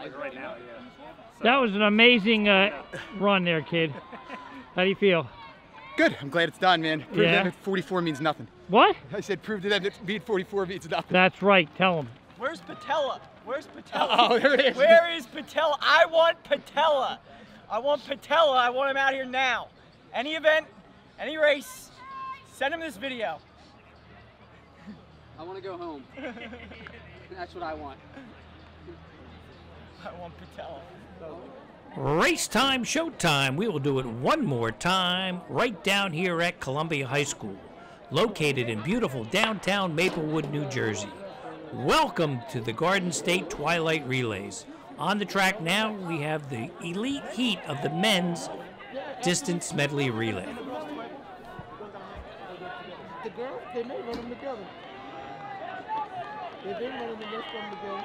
like right now, yeah. So, That was an amazing uh, run there, kid. How do you feel? Good. I'm glad it's done, man. Prove Yeah. that 44 means nothing. What? I said prove to them that being 44 means nothing. That's right. Tell him. Where's Patella? Where's Patella? Oh, there it is. Where is Patella? I want Patella. I want Patella. I want him out here now. Any event, any race, send him this video. I want to go home. That's what I want. I want Patella. Race time, showtime. We will do it one more time right down here at Columbia High School, located in beautiful downtown Maplewood, New Jersey. Welcome to the Garden State Twilight Relays. On the track now, we have the elite heat of the men's distance medley relay. The girls, they may run them together. They run run them together. I keep on doing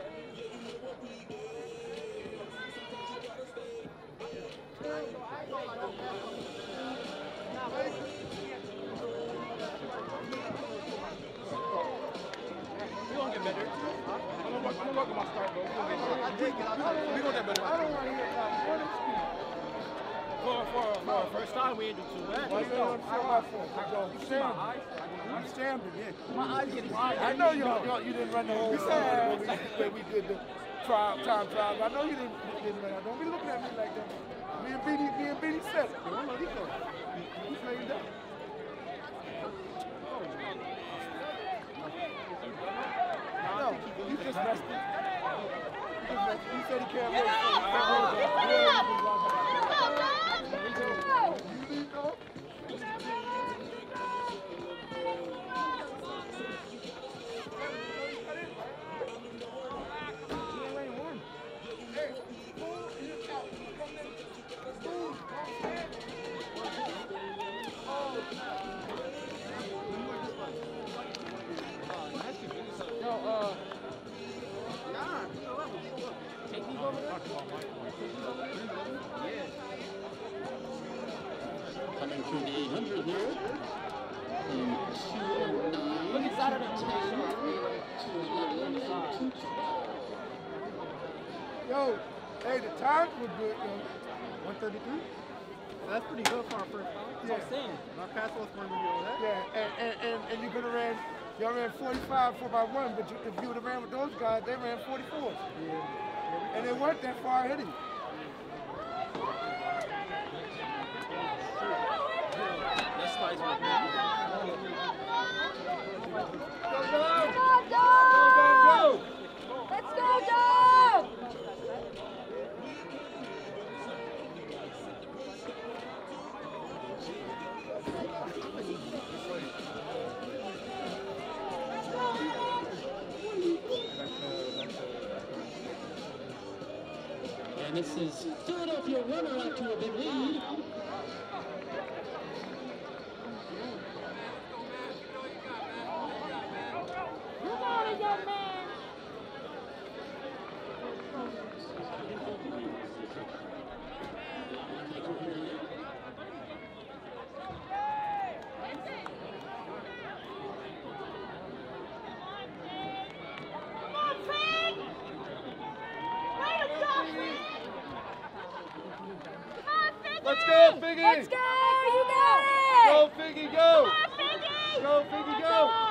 our first time, we didn't do too bad. Why you don't feel my fault? You Sam. You Sam it, yeah. My eyes getting wide. I know you, you, you didn't run the whole time when we, when we did the trial, time trial. I know you didn't, didn't run. Don't be looking at me like that. Me and Beanie, me and Beanie said it. Yo, he go. He's laying down. No, you just messed it. You just messed it. You said he can't race. You Coming through the 800 here. In 209. Look at Saturday. yo, hey, the times were good, yo. 133? That's pretty good for our first time. Yeah. saying. Our pass was one of that. Yeah, and, and, and, and you could have ran, y'all ran 45 4 by 1 but you, if you would have ran with those guys, they ran 44. Yeah. And they weren't that far ahead this is Philadelphia runner out to a big lead. Come on, young man! Come on, Fig! Way to go, Fig! Come on, Figgy! Let's go, Figgy! Let's go! You got it! Go, Figgy, go! Come on, Figgy! Go, Figgy, go!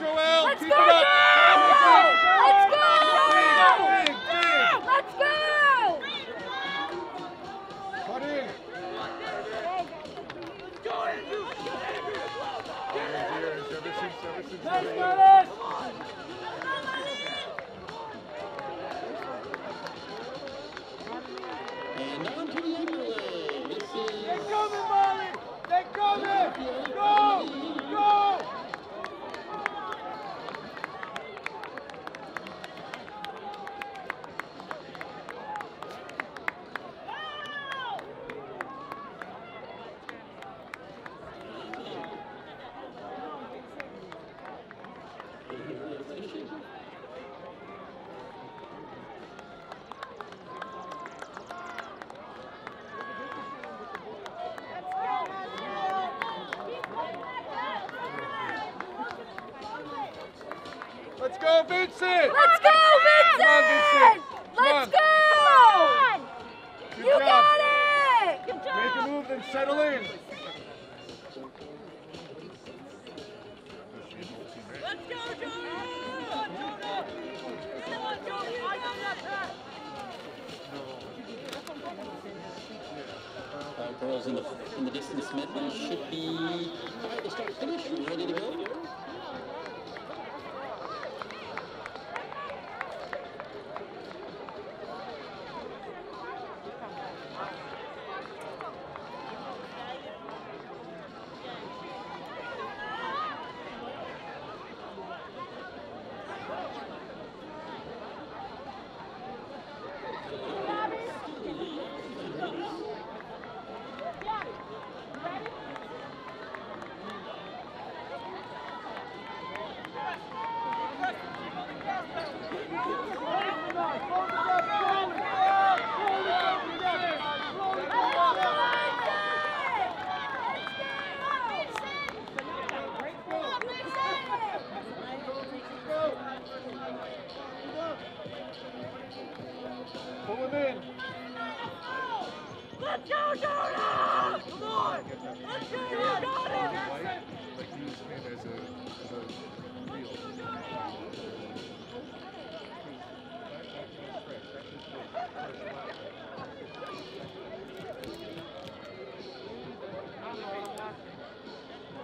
Joel. Let's Keep go, it up. Joel! Let's go! Big, big, big. Let's go! Cut in. Here, here, ever since- ever since the- And on to the underlay. This is They're coming, Molly. They're coming. Go, go. Let's go, Vincent. Let's go, Vincent! Come on, Vincent. Come Let's on. go! Good You job. got it! Good job! Make a move, then settle in. Let's go, Jonah! girls in the in the distance. Smith and should be tied to start finish. Ready to go. Let's go, Jonah! Come on! Let's go! You got it! Like use him as a, as a reel.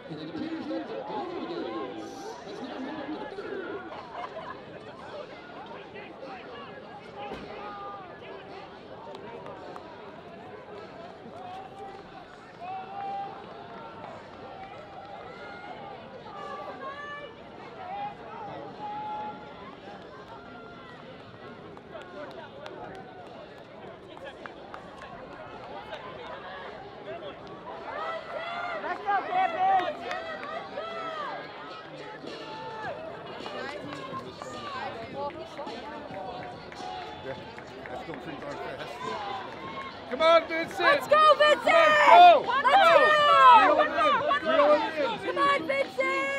And it appears that the Blue has now moved to the third. Let's go, campus! Yeah, that's still pretty darn fast. Come on, Vincent. Let's go, Vincent! Go! Let's Go! go! Reel him in. Reel him in. Come on, Vincent!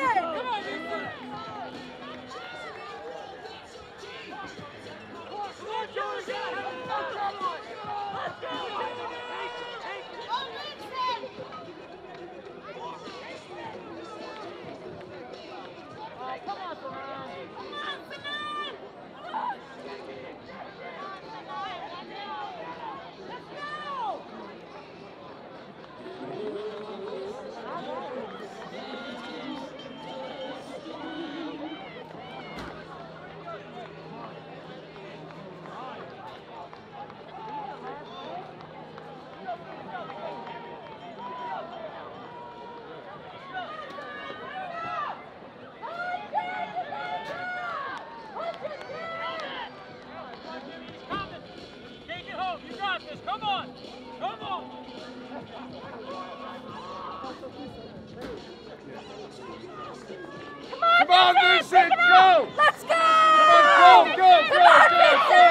go! Let's go! Come on, go, go, go, go, go!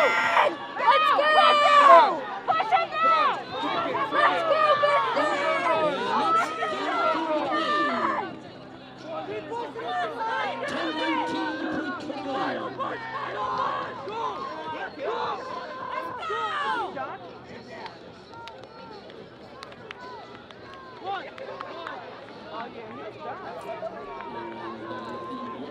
Let's go! Push him now! Let's go, Oh, yeah, he's done. Way